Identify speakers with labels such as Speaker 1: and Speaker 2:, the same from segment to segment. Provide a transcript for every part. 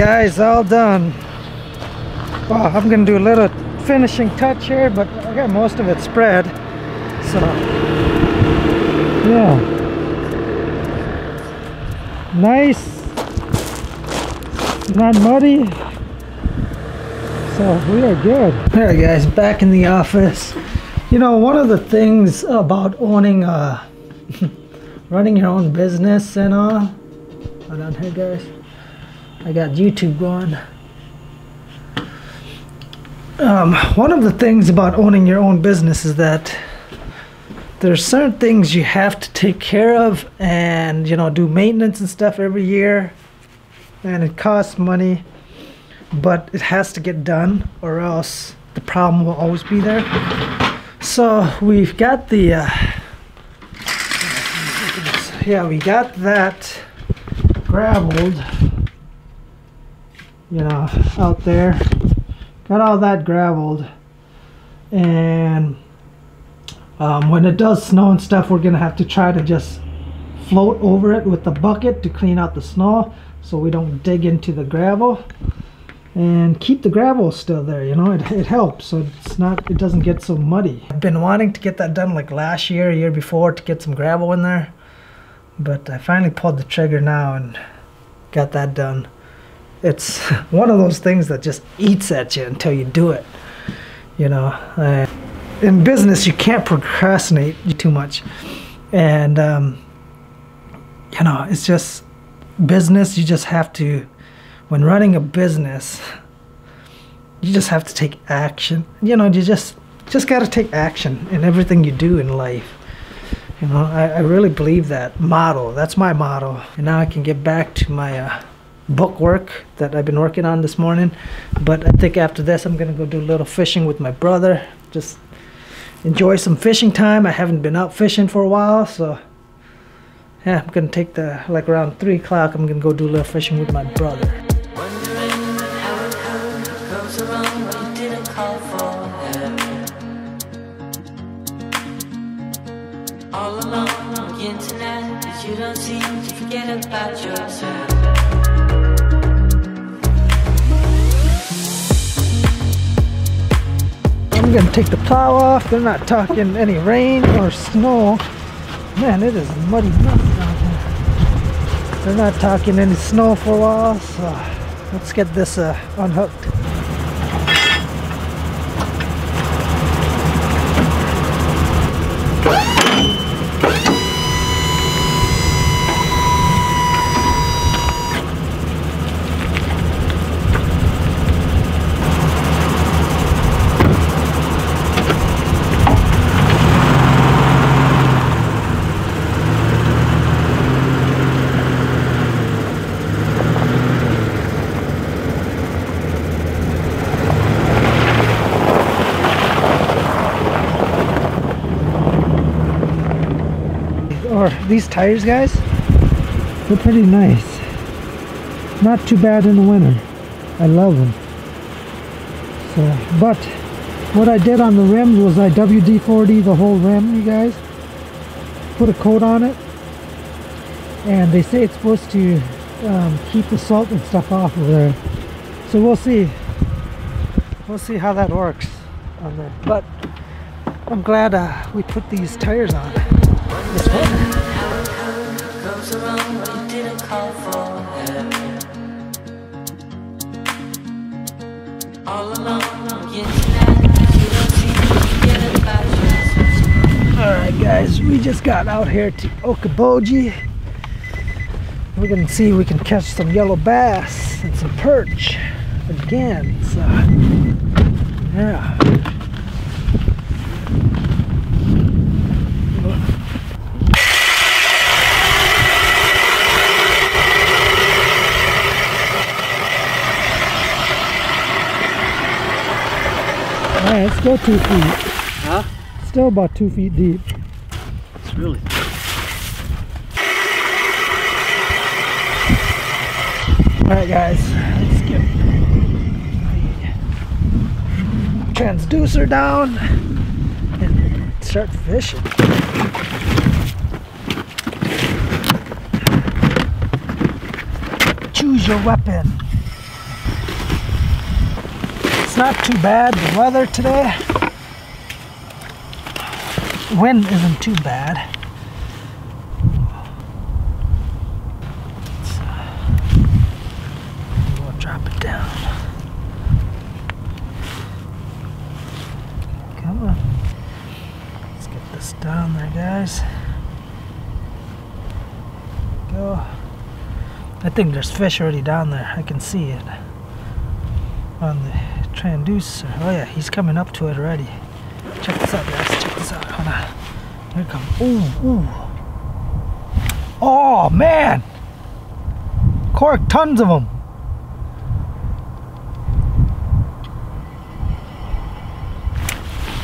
Speaker 1: Guys, all done. Well, I'm gonna do a little finishing touch here, but I got most of it spread. So, yeah. Nice. Not muddy. So we are good. Alright guys, back in the office. You know, one of the things about owning uh running your own business and all. Hold on here guys. I got YouTube going. Um, one of the things about owning your own business is that there's certain things you have to take care of and you know do maintenance and stuff every year and it costs money but it has to get done or else the problem will always be there so we've got the uh, yeah we got that graveled you know out there. Got all that graveled and um, when it does snow and stuff we're gonna have to try to just float over it with the bucket to clean out the snow so we don't dig into the gravel. And keep the gravel still there you know it, it helps. So it's not it doesn't get so muddy. I've been wanting to get that done like last year a year before to get some gravel in there. But I finally pulled the trigger now and got that done it's one of those things that just eats at you until you do it. You know, uh, in business you can't procrastinate too much, and um, you know it's just business. You just have to, when running a business, you just have to take action. You know, you just just got to take action in everything you do in life. You know, I, I really believe that motto. That's my motto. And now I can get back to my uh, book work that I've been working on this morning. But I think after this, I'm gonna go do a little fishing with my brother. Just enjoy some fishing time. I haven't been out fishing for a while, so yeah, I'm gonna take the like around three o'clock. I'm gonna go do a little fishing with my brother. All alone on the internet, but you don't seem to forget about yourself. I'm gonna take the plow off. They're not talking any rain or snow. Man, it is muddy nuts down here. They're not talking any snow for a while, so let's get this uh, unhooked. or these tires guys? They're pretty nice. Not too bad in the winter. I love them. So but what I did on the rims was I WD-40 the whole rim you guys. Put a coat on it. And they say it's supposed to um, keep the salt and stuff off of there. So we'll see. We'll see how that works on there but I'm glad uh, we put these tires on this Alright guys, we just got out here to Okoboji. We're gonna see if we can catch some yellow bass and some perch again. So yeah. Alright, it's still two feet.
Speaker 2: Huh?
Speaker 1: Still about two feet deep.
Speaker 2: It's really
Speaker 1: Alright guys, let's get the transducer down and start fishing. Choose your weapon. It's not too bad. The weather today, wind isn't too bad. Drop it down. Come on. Let's get this down there, guys. Go. I think there's fish already down there. I can see it on the transducer. Oh yeah, he's coming up to it already. Check this out, guys. Check this out. Hold on. Here it comes. Ooh, ooh. Oh man! Cork, tons of them.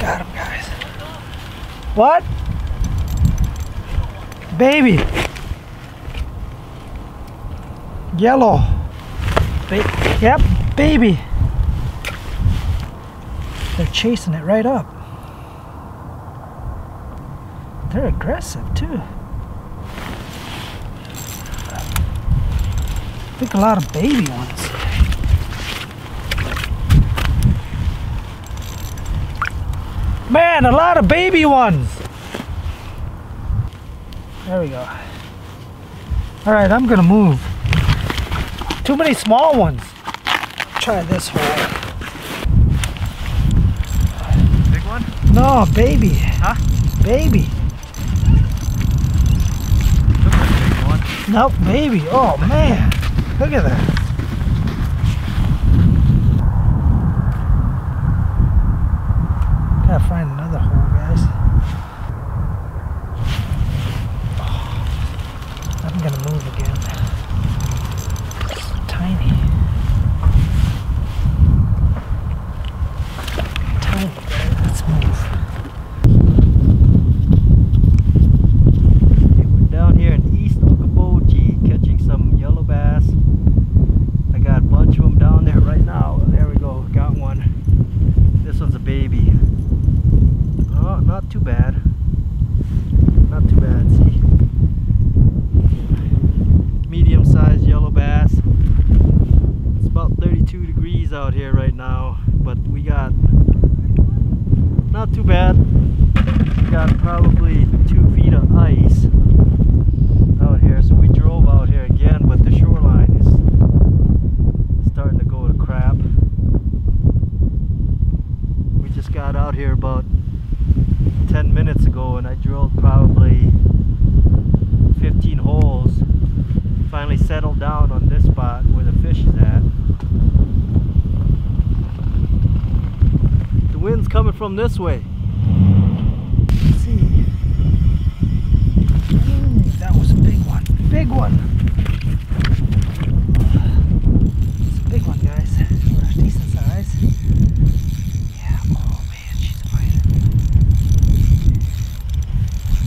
Speaker 1: Got him, guys. What? Baby. Yellow. Ba- yep, baby. Chasing it right up. They're aggressive too. I think a lot of baby ones. Man, a lot of baby ones. There we go. All right, I'm gonna move. Too many small ones. Try this hole.
Speaker 2: Big one?
Speaker 1: No, baby.
Speaker 2: Huh?
Speaker 1: Baby.
Speaker 2: Looks like a big one.
Speaker 1: Nope, baby. Oh man. Look at that. Gotta find another hole, guys. Oh, I'm gonna move again. It's tiny. Tiny, guys. Let's move.
Speaker 2: Okay, we're down here in East Okoboji catching some yellow bass. I got a bunch of them down there right now. There we go, got one. This one's a baby. Oh, not too bad. Not too bad, see? Medium sized yellow bass. It's about 32 degrees out here right now, but we got not too bad. We got probably two feet of ice out here, so we drove out here again, but the shoreline is starting to go to crap. We just got out here about 10 minutes ago and I drilled probably 15 holes. Finally settled down on this spot where the fish is at. The wind's coming from this way.
Speaker 1: Let's see. Ooh, that was a big one. Big one. It's a big one, guys. Or Decent size. Yeah. Oh man, she's a fighter.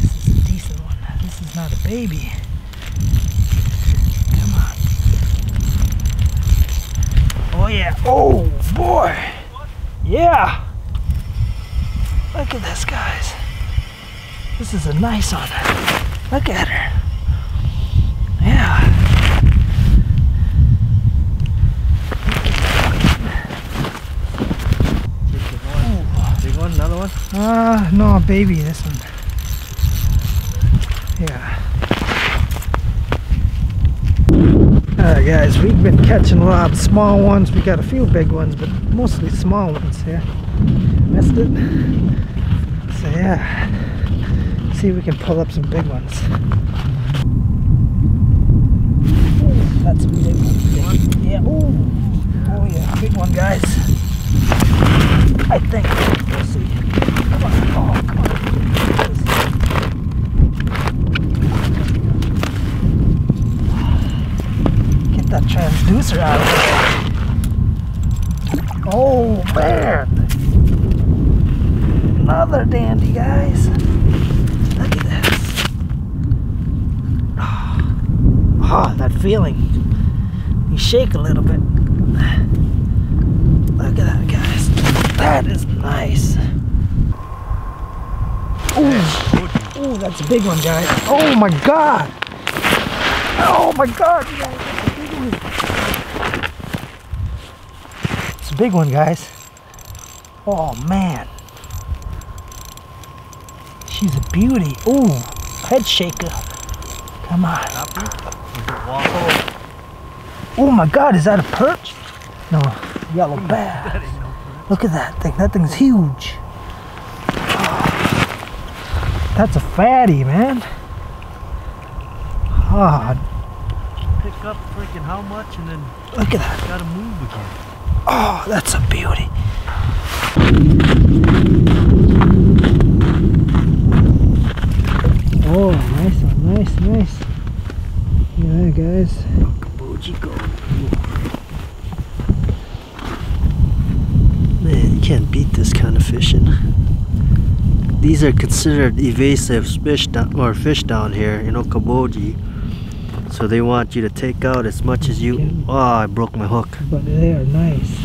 Speaker 1: This is a decent one. This is not a baby. Come on. Oh yeah. Oh boy. Yeah. Look at this, guys. This is a nice one. Look at her. Yeah.
Speaker 2: Big one. Another one.
Speaker 1: Uh, no, baby, this one. Yeah. Alright, guys, we've been catching a lot of small ones. We got a few big ones, but mostly small ones here. Missed it. So, yeah. See if we can pull up some big ones. Ooh, that's a big one. Yeah, ooh. Oh, yeah, big one, guys. I think. We'll see. Come on. Oh, come on. Get that transducer out of there. Oh, man. Another dandy, guys. Look at this. Oh, that feeling. You shake a little bit. Look at that, guys. That is nice. Ooh, ooh, that's a big one, guys. Oh my god. Oh my god. It's a big one, guys. Oh man. She's a beauty. Ooh, head shaker. Come on. Oh my god, is that a perch? No, yellow bass. Look at that thing. That thing's huge. That's a fatty, man. Ah,
Speaker 2: Pick up freaking how much and then
Speaker 1: look at that.
Speaker 2: gotta move again.
Speaker 1: Oh, that's a beauty. Oh, nice one, nice, nice. Guys.
Speaker 2: Man, you can't beat this kind of fishing. These are considered evasive fish down, or fish down here in Okoboji. So they want you to take out as much as you. Oh, I broke my hook.
Speaker 1: But they are nice.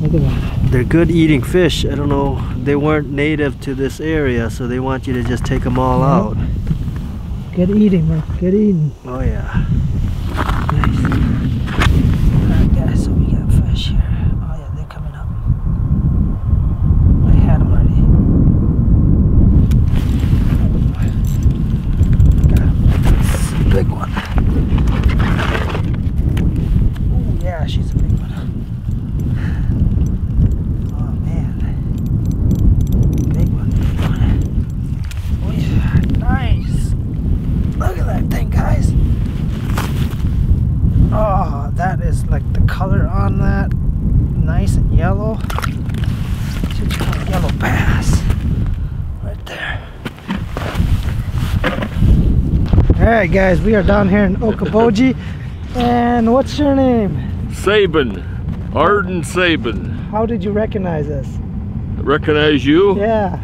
Speaker 1: Look at that.
Speaker 2: They're good eating fish. I don't know. They weren't native to this area, so they want you to just take them all out.
Speaker 1: Get eating, man. Get eating.
Speaker 2: Oh yeah.
Speaker 1: Nice. Alright, guys, so we got fish here. Oh, yeah, they're coming up. I had them already. Got him. This is a big one. Oh, yeah, she's a big one. Oh, man. Big one, big one. Oh, yeah, nice. Look at that thing, guys. Oh, that is like the color on that. Nice and yellow. Called yellow bass. Right there. Alright guys, we are down here in Okoboji. And what's your name?
Speaker 3: Saban, Arden Saban.
Speaker 1: How did you recognize us?
Speaker 3: Recognize you
Speaker 1: Yeah,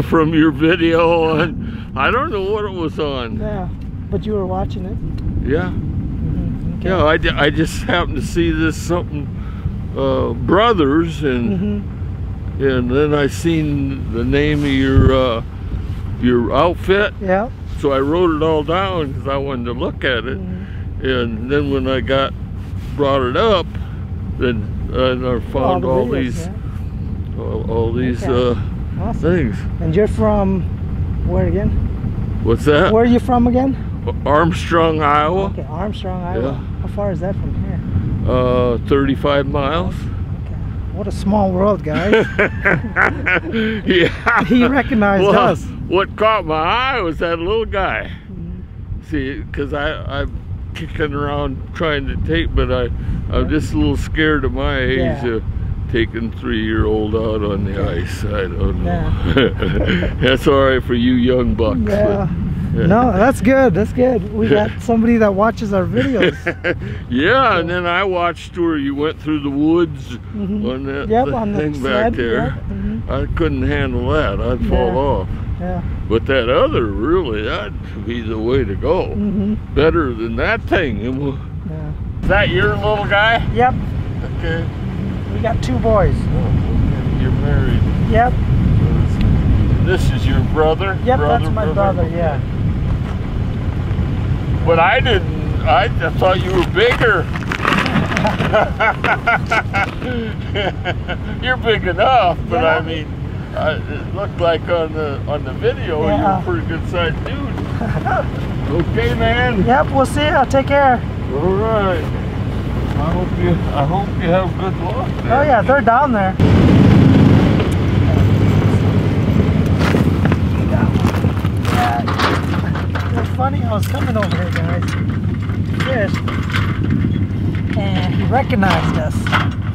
Speaker 3: from your video on, I don't know what it was on.
Speaker 1: yeah. But you were watching it?
Speaker 3: Yeah. Yeah, I, I just happened to see this something, uh, Brothers, and
Speaker 1: Mhm.
Speaker 3: and then I seen the name of your, uh, your outfit,
Speaker 1: Yeah.
Speaker 3: so I wrote it all down because I wanted to look at it.
Speaker 1: Mhm.
Speaker 3: And then when I got, brought it up, then and I found all,
Speaker 1: videos,
Speaker 3: these, all, all these
Speaker 1: Okay.
Speaker 3: uh,
Speaker 1: Awesome.
Speaker 3: things.
Speaker 1: And you're from where again?
Speaker 3: What's that?
Speaker 1: Where are you from again?
Speaker 3: Armstrong, Iowa.
Speaker 1: Okay, Armstrong, Iowa.
Speaker 3: Yeah.
Speaker 1: How far is that from here?
Speaker 3: Uh, 35 miles.
Speaker 1: Okay. What a small world, guys.
Speaker 3: yeah.
Speaker 1: He recognized
Speaker 3: well,
Speaker 1: us.
Speaker 3: What caught my eye was that little guy.
Speaker 1: Mhm.
Speaker 3: See, because I I'm kicking around trying to take, but I I'm just a little scared at my age
Speaker 1: Yeah.
Speaker 3: of taking three-year-old out on the ice. I don't know. Yeah. That's all right for you young bucks. but-
Speaker 1: Yeah. No, that's good. That's good. We got somebody that watches our videos.
Speaker 3: yeah, and then I watched where you went through the woods
Speaker 1: Mhm.
Speaker 3: on that
Speaker 1: Yep, on
Speaker 3: thing
Speaker 1: sled.
Speaker 3: back there.
Speaker 1: Yep. mhm,
Speaker 3: I couldn't handle that. I'd fall
Speaker 1: Yeah.
Speaker 3: off.
Speaker 1: Yeah.
Speaker 3: But that other, really, that'd be the way to go.
Speaker 1: Mm -hmm.
Speaker 3: Better than that thing.
Speaker 1: Yeah.
Speaker 3: Is that your little guy?
Speaker 1: Yep.
Speaker 3: Okay.
Speaker 1: We got two boys.
Speaker 3: Oh, You're married.
Speaker 1: Yep.
Speaker 3: This is your brother?
Speaker 1: Yep. that's my brother. Yeah.
Speaker 3: But I didn't, I, thought you were bigger. You're big enough, but I mean, it looked like on the on the video
Speaker 1: Yeah.
Speaker 3: you're a pretty good sized dude. okay, man.
Speaker 1: Yep. We'll see you. Take care.
Speaker 3: All right. I hope you I hope you have good luck.
Speaker 1: Oh
Speaker 3: there.
Speaker 1: yeah, they're down there. Yeah. It's funny, I was coming over here, guys, fish, and he recognized us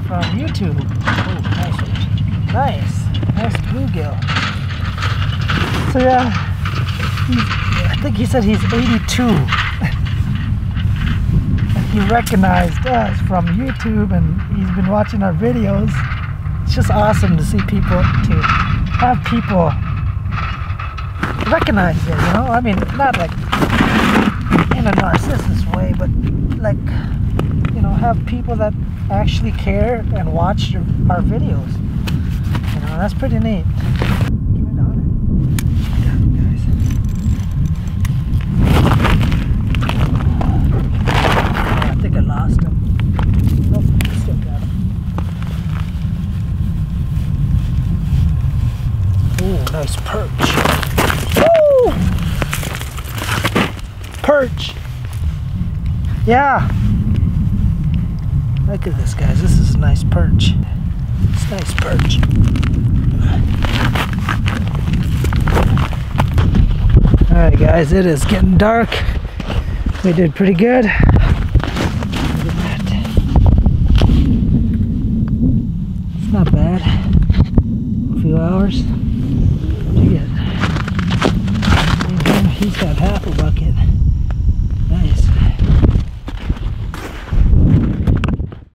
Speaker 1: from YouTube. Oh, nice, nice, nice bluegill. So yeah, I think he said he's 82. he recognized us from YouTube and he's been watching our videos. It's just awesome to see people, to have people recognize it, you know? I mean, not like in a narcissist way, but like, you know, have people that actually care and watch your, our videos. You know, that's pretty neat. Get right on it. Yeah, guys. Oh, I think I lost him. Nope, still got him. nice perch. Woo! Perch. Yeah. Look at this, guys. This is a nice perch. It's a nice perch. Alright, guys, it is getting dark. We did pretty good. It's not bad. A few hours.